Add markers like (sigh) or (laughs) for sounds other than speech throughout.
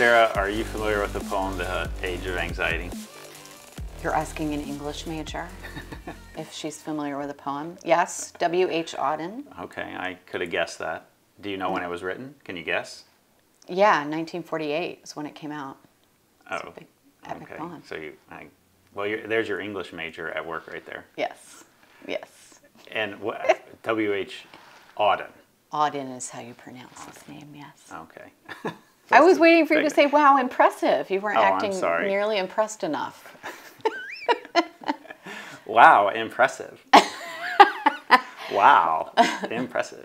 Sarah, are you familiar with the poem The Age of Anxiety? You're asking an English major (laughs) if she's familiar with the poem. Yes, W.H. Auden. Okay, I could have guessed that. Do you know when it was written? Can you guess? Yeah, 1948 is when it came out. It's a Oh, big epic okay. poem. So you, I, well, you're, there's your English major at work right there. Yes, yes. And what, (laughs) W.H. Auden. Auden is how you pronounce his name, yes. Okay. (laughs) I was waiting for you to say, wow, impressive. You weren't Oh, acting sorry. nearly impressed enough. (laughs) Wow, impressive. (laughs) wow, impressive.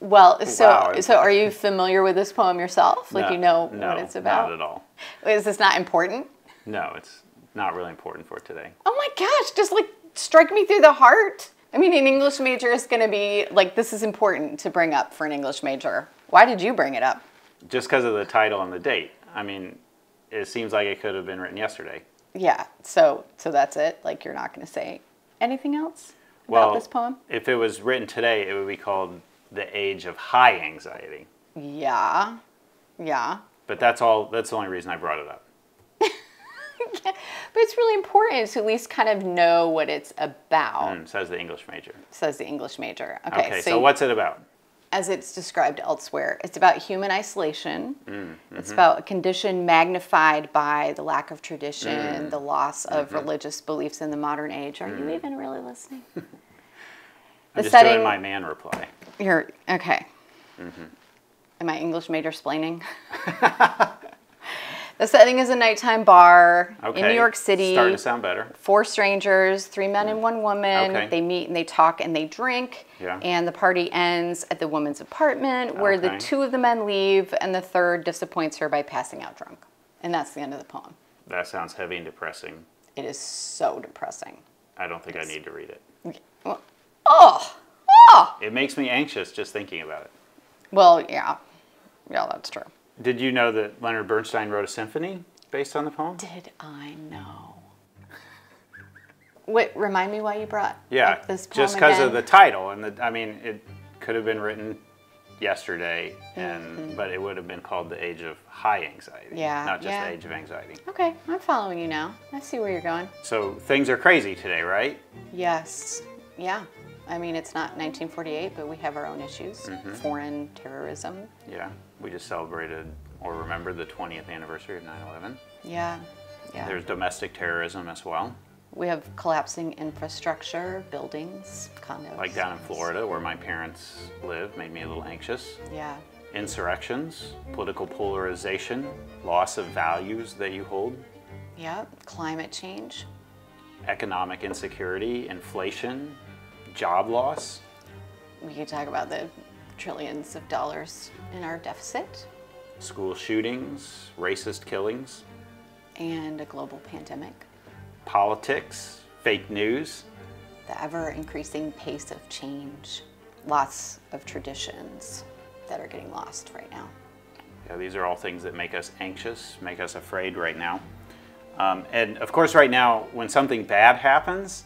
Well, so Wow, so are you familiar with this poem yourself? Like No, you know no, what it's about? Not at all. Is this not important? No, it's not really important for today. Oh my gosh, just like strike me through the heart. I mean, an English major is going to be like, this is important to bring up for an English major. Why did you bring it up? Just because of the title and the date. I mean, it seems like it could have been written yesterday. Yeah, so so that's it. Like, you're not going to say anything else about Well, this poem? if it was written today, it would be called The Age of High Anxiety. Yeah, yeah. But that's all. That's the only reason I brought it up. (laughs) But it's really important to at least kind of know what it's about, Mm, says the English major. says the English major. Okay, Okay, so, so, what's it about? As it's described elsewhere, it's about human isolation. Mm, It's mm-hmm. about a condition magnified by the lack of tradition, Mm. the loss of Mm-hmm. religious beliefs in the modern age. Are you even really listening? (laughs) I'm The just setting- doing my man reply. You're okay. Mm-hmm. Am I English major splaining? (laughs) the setting is a nighttime bar Okay. in New York City. Starting to sound better. Four strangers, three men and mm. one woman. Okay. They meet and they talk and they drink. Yeah. And the party ends at the woman's apartment where the two of the men leave and the third disappoints her by passing out drunk. And that's the end of the poem. That sounds heavy and depressing. It is so depressing. I don't think I need to read it. Well, oh, oh. It makes me anxious just thinking about it. Well, yeah. Yeah, that's true. Did you know that Leonard Bernstein wrote a symphony based on the poem? Did I know? (laughs) Wait, remind me why you brought Yeah, up this poem just because of the title and the. I mean, it could have been written yesterday, and but it would have been called the Age of High Anxiety. Yeah, not just yeah. the Age of Anxiety. Okay, I'm following you now. I see where you're going. So things are crazy today, right? Yes. Yeah. I mean, it's not 1948, but we have our own issues. Mm-hmm. Foreign terrorism. Yeah, we just celebrated or remembered the 20th anniversary of 9/11. Yeah. Yeah. There's domestic terrorism as well, we have collapsing infrastructure, buildings, condos. like down in Florida where my parents live, made me a little anxious. Yeah. Insurrections, political polarization, loss of values that you hold, Yeah. Climate change. economic insecurity, inflation, job loss. We could talk about the trillions of dollars in our deficit school shootings, racist killings, and a global pandemic. politics, fake news. the ever increasing pace of change, lots of traditions that are getting lost right now. Yeah, these are all things that make us anxious, make us afraid right now. Um, and of course, right now, when something bad happens,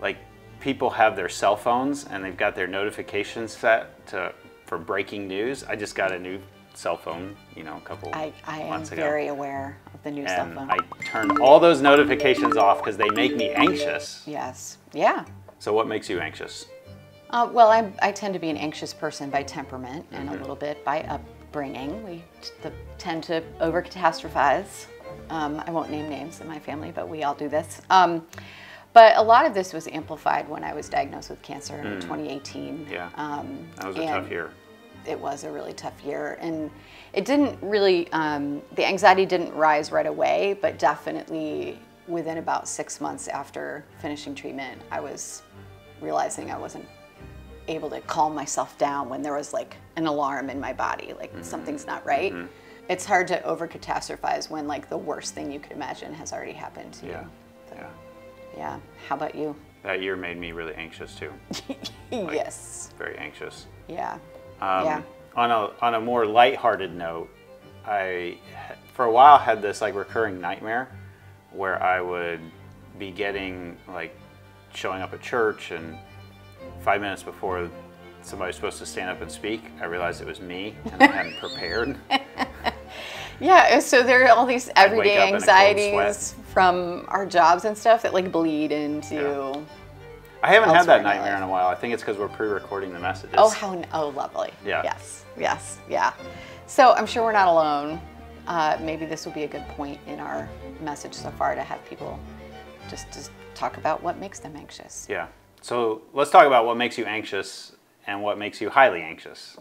like people have their cell phones and they've got their notifications set to for breaking news. I just got a new cell phone, you know, a couple I, I am months ago. very aware of the new cell and phone. I turned all those notifications off because they make me anxious. yes, yeah. So, what makes you anxious? Uh, well, I, I tend to be an anxious person by temperament and Mm-hmm. a little bit by upbringing. We t- the, tend to over catastrophize. Um, I won't name names in my family, but we all do this. Um, but a lot of this was amplified when I was diagnosed with cancer in 2018. Mm. Yeah. Um, That was a tough year. It was a really tough year. And it didn't really, um, the anxiety didn't rise right away, but definitely within about six months after finishing treatment, I was realizing I wasn't able to calm myself down when there was like an alarm in my body, like something's not right. It's hard to over catastrophize when like the worst thing you could imagine has already happened to Yeah. you. Yeah. Yeah. How about you? That year made me really anxious too. (laughs) yes. Very anxious. Yeah. Um, yeah. On a on a more lighthearted note, I for a while had this like recurring nightmare where I would be getting like showing up at church and five minutes before somebody was supposed to stand up and speak, I realized it was me and I hadn't (laughs) prepared. (laughs) Yeah, so there are all these everyday up in a cold anxieties from our jobs and stuff that like bleed into. I haven't had that nightmare in a while. I think it's because we're pre-recording the messages. Oh, how oh, lovely. Yeah. Yes, yes, yeah. So I'm sure we're not alone. Uh, maybe this will be a good point in our message so far to have people just just talk about what makes them anxious. Yeah. So let's talk about what makes you anxious and what makes you highly anxious.